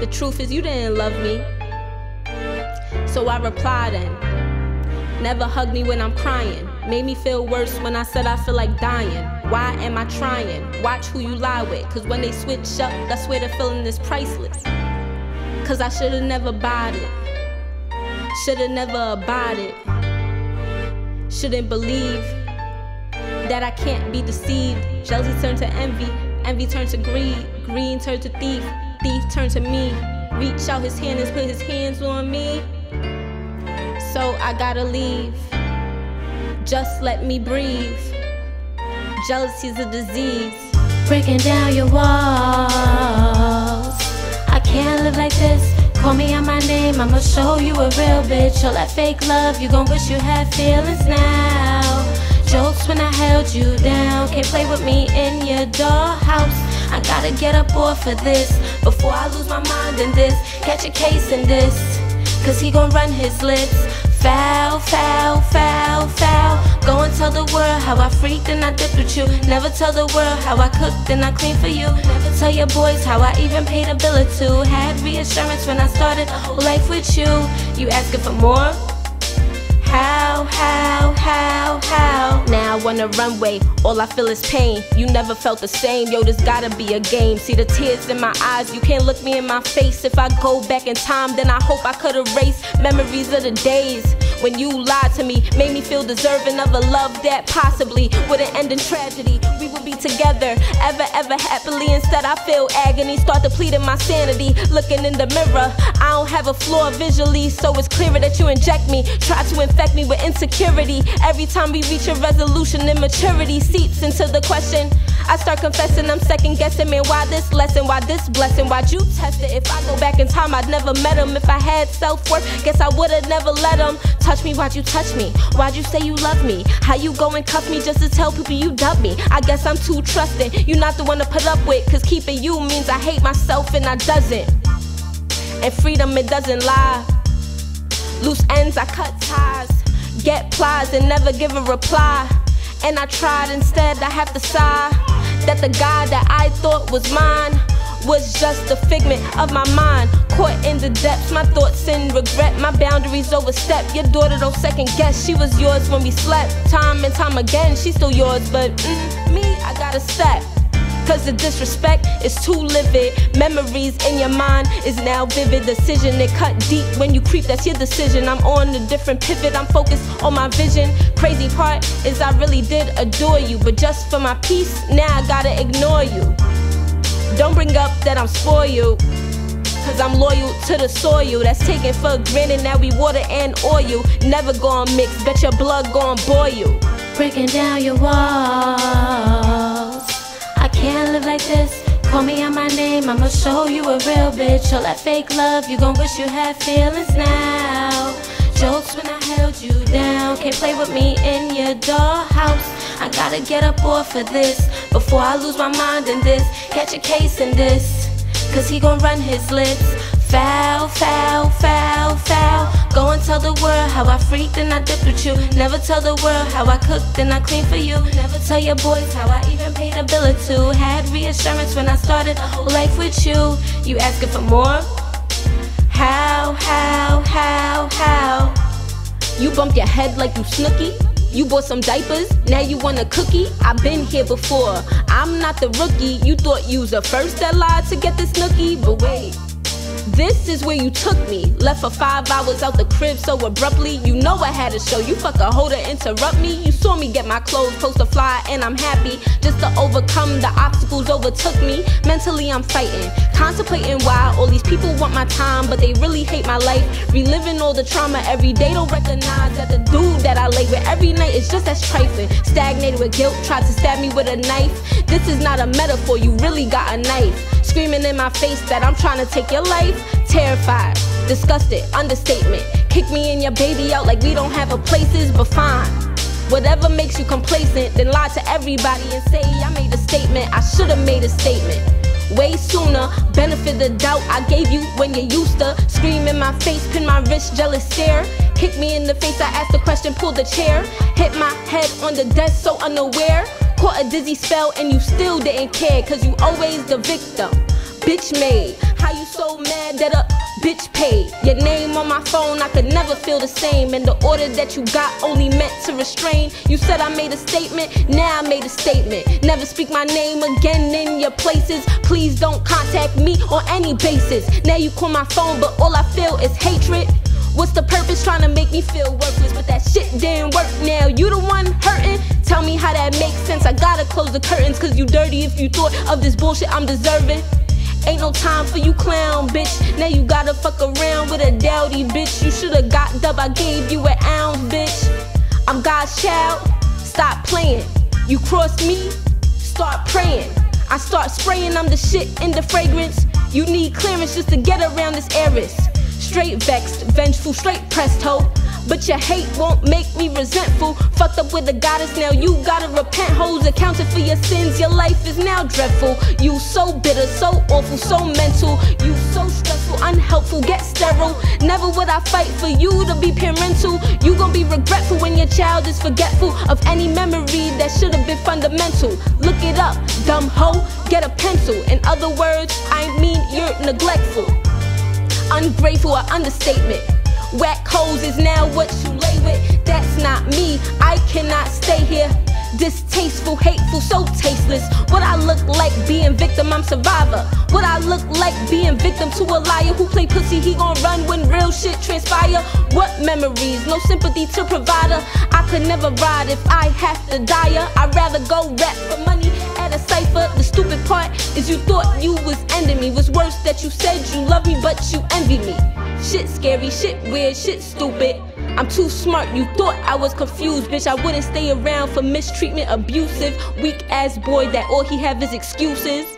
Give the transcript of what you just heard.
The truth is, you didn't love me. So I replied and never hug me when I'm crying. Made me feel worse when I said I feel like dying. Why am I trying? Watch who you lie with. Cause when they switch up, I swear the feeling is priceless. Cause I should've never bought it. Should've never abided. Shouldn't believe that I can't be deceived. Jealousy turned to envy. Envy turned to greed. Greed turned to thief. Thief turned to me. Reach out his hand and put his hands on me. So I gotta leave. Just let me breathe. Jealousy's a disease. Breaking down your walls. I can't live like this. Call me on my name, I'ma show you a real bitch. All that fake love, you gon' wish you had feelings now. Jokes when I held you down. Can't play with me in your dollhouse. I gotta get up off of this before I lose my mind in this. Catch a case in this, cause he gon' run his lips. Foul, foul, foul, foul. Go and tell the world how I freaked and I dipped with you. Never tell the world how I cooked and I cleaned for you. Never tell your boys how I even paid a bill or two. Had reassurance when I started a whole life with you. You asking for more? How, how, how, how? Now on the runway, all I feel is pain. You never felt the same, yo, this gotta be a game. See the tears in my eyes, you can't look me in my face. If I go back in time, then I hope I could erase memories of the days when you lied to me. Made me feel deserving of a love that possibly wouldn't end in tragedy. We would be together, ever, ever happily. Instead, I feel agony, start depleting my sanity. Looking in the mirror, I don't have a flaw visually, so it's clearer that you inject me. Try to infect me with insecurity. Every time we reach a resolution, immaturity seeps into the question. I start confessing, I'm second guessing, man. Why this lesson? Why this blessing? Why'd you test it? If I go back in time, I'd never met him. If I had self worth, guess I would've never let him touch me. Why'd you touch me? Why'd you say you love me? How you go and cuff me just to tell people you dub me? I guess I'm too trusting. You're not the one to put up with, cause keeping you means I hate myself and I doesn't. And freedom, it doesn't lie. Loose ends, I cut ties. Get plies and never give a reply. And I tried instead, I have to sigh that the guy that I thought was mine was just a figment of my mind. Caught in the depths, my thoughts in regret, my boundaries overstepped. Your daughter don't second guess, she was yours when we slept. Time and time again, she's still yours, but mm, me, I gotta step. Cause the disrespect is too livid. Memories in your mind is now vivid. Decision it cut deep when you creep, that's your decision. I'm on a different pivot, I'm focused on my vision. Crazy part is I really did adore you, but just for my peace, now I gotta ignore you. Don't bring up that I'm spoiled. Cause I'm loyal to the soil that's taken for granted. Now we water and oil. Never gonna mix, bet your blood gonna boil. Breaking down your walls. Like this. Call me on my name, I'ma show you a real bitch. All that fake love, you gon' wish you had feelings now. Jokes when I held you down. Can't play with me in your dollhouse. I gotta get up off of this before I lose my mind in this. Catch a case in this, cause he gon' run his lips. Foul, foul, foul, foul. Go and tell the world how I freaked and I dipped with you. Never tell the world how I cooked and I cleaned for you. Never tell your boys how I even paid a bill or two. Had reassurance when I started a whole life with you. You asking for more? How, how, how, how? You bump your head like you Snooki. You bought some diapers, now you want a cookie? I've been here before, I'm not the rookie. You thought you was the first that lied to get this nookie, but wait. This is where you took me. Left for five hours out the crib so abruptly. You know I had a show. You fuck a holder, interrupt me. You saw me get my clothes, post a fly, and I'm happy. Just to overcome the obstacles overtook me. Mentally, I'm fighting. Contemplating why all these people want my time, but they really hate my life. Reliving all the trauma every day. Don't recognize that the dude that I lay with every night is just as trifling. Stagnated with guilt, tried to stab me with a knife. This is not a metaphor, you really got a knife. Screaming in my face that I'm trying to take your life. Terrified, disgusted, understatement. Kick me and your baby out like we don't have a places, but fine. Whatever makes you complacent, then lie to everybody and say I made a statement. I should have made a statement. Way sooner, benefit the doubt I gave you when you used to scream in my face, pin my wrist, jealous stare. Kick me in the face, I asked the question, pull the chair. Hit my head on the desk, so unaware. Caught a dizzy spell and you still didn't care, cause you always the victim. bitch made. How you so mad that a bitch paid? Your name on my phone, I could never feel the same. And the order that you got only meant to restrain. You said I made a statement, now I made a statement. Never speak my name again in your places. Please don't contact me on any basis. Now you call my phone, but all I feel is hatred. What's the purpose trying to make me feel worthless? But that shit didn't work now. You the one hurting? Tell me how that makes sense. I gotta close the curtains, cause you dirty if you thought of this bullshit I'm deserving. Ain't no time for you clown, bitch. Now you gotta fuck around with a dowdy bitch. You should've got dub, I gave you an ounce, bitch. I'm God's child, stop playing. You cross me, start praying. I start spraying, I'm the shit in the fragrance. You need clearance just to get around this heiress. Straight vexed, vengeful, straight pressed hoe. But your hate won't make me resentful. Fucked up with a goddess, now you gotta repent. Hoes accounted for your sins, your life is now dreadful. You so bitter, so awful, so mental. You so stressful, unhelpful, get sterile. Never would I fight for you to be parental. You gon' be regretful when your child is forgetful of any memory that should have been fundamental. Look it up, dumb hoe, get a pencil. In other words, I mean you're neglectful. Ungrateful, an understatement. Whack hoes is now what you lay with. That's not me. I cannot stay here. Distasteful, hateful, so tasteless. What I look like being victim, I'm survivor. What I look like being victim to a liar who play pussy, he gon' run when real shit transpire. What memories, no sympathy to provide her. I could never ride if I have to die. I'd rather go rap for money cipher. The stupid part is you thought you was ending me. Was worse that you said you love me, but you envy me. Shit scary, shit weird, shit stupid. I'm too smart, you thought I was confused, bitch. I wouldn't stay around for mistreatment, abusive, weak ass boy that all he have is excuses.